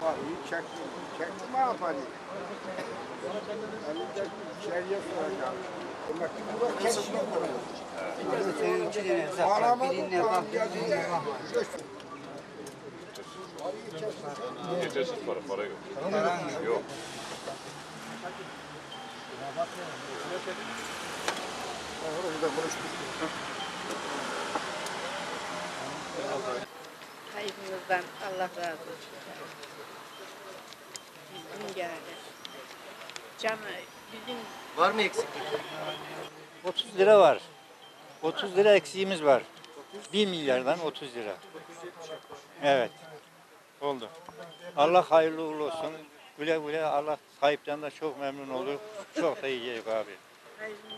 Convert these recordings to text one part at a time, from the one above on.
Parayı çektim. Çektim ha parayı. Elinde içeriye soracağım. Demek ki bu da kesme parayı. Ağlamadım param geldiğinde. Yetersiz para, para yok. Yok. Hayırlımızdan Allah razı olsun. Bizim yani. Canı bizim Var mı eksiklik? 30 lira var. 30 lira eksiğimiz var. 1 milyardan 30 lira. Evet. Oldu. Allah hayırlı uğurlu olsun. Güle güle Allah sahipten de çok memnun olduk. Çok da yiyecek abi.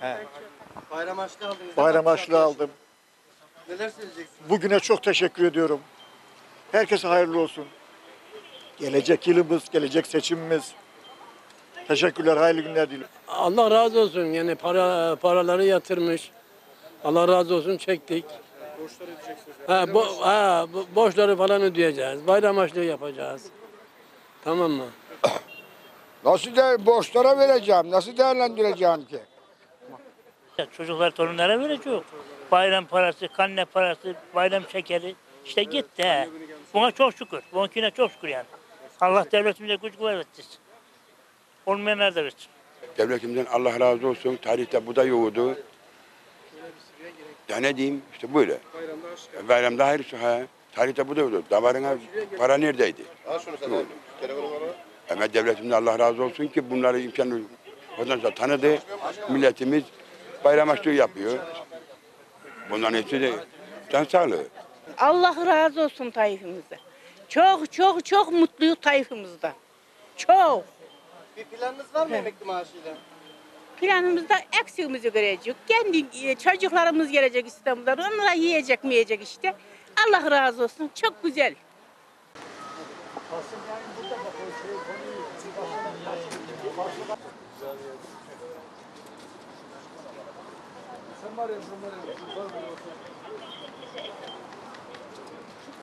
He. Bayram harçlığı aldınız. Bayram harçlığı aldım. Neler söyleyeceksiniz? Bugüne çok teşekkür ediyorum. Herkese hayırlı olsun. Gelecek yılımız, gelecek seçimimiz. Teşekkürler, hayırlı günler diliyorum. Allah razı olsun yani para paraları yatırmış. Allah razı olsun çektik. Borçları ödeyeceksiniz. Ha, bo, ha, bo- borçları falan ödeyeceğiz. Bayram harçlığı yapacağız. Tamam mı? Nasıl de borçlara vereceğim? Nasıl değerlendireceğim ki? Ya Çocuklar torunlara verecek. Bayram parası, kanne parası, bayram şekeri. işte gitti he. Buna çok şükür. Bununkine çok şükür yani. Allah devletimize güç kuvvet versin. Olmayanlar da versin. Devletimden Allah razı olsun. Tarihte bu da yoğurdu. Ya ne diyeyim? İşte böyle. Bayramda hayır ha. Tarihte bu da yoğurdu. Davarına para neredeydi? Yoğurdu. Ama devletimden Allah razı olsun ki bunları imkanı sonra tanıdı. Milletimiz bayram açlığı yapıyor. Bunların hepsi de can sağlığı. Allah razı olsun Tayyip'imize. Çok çok çok mutluyuz Tayyip'imizden. Çok. Bir planınız var mı emekli maaşıyla? Planımızda eksiğimizi görecek. Kendi e, çocuklarımız gelecek İstanbul'dan. Onlara yiyecek mi yiyecek işte. Allah razı olsun. Çok güzel.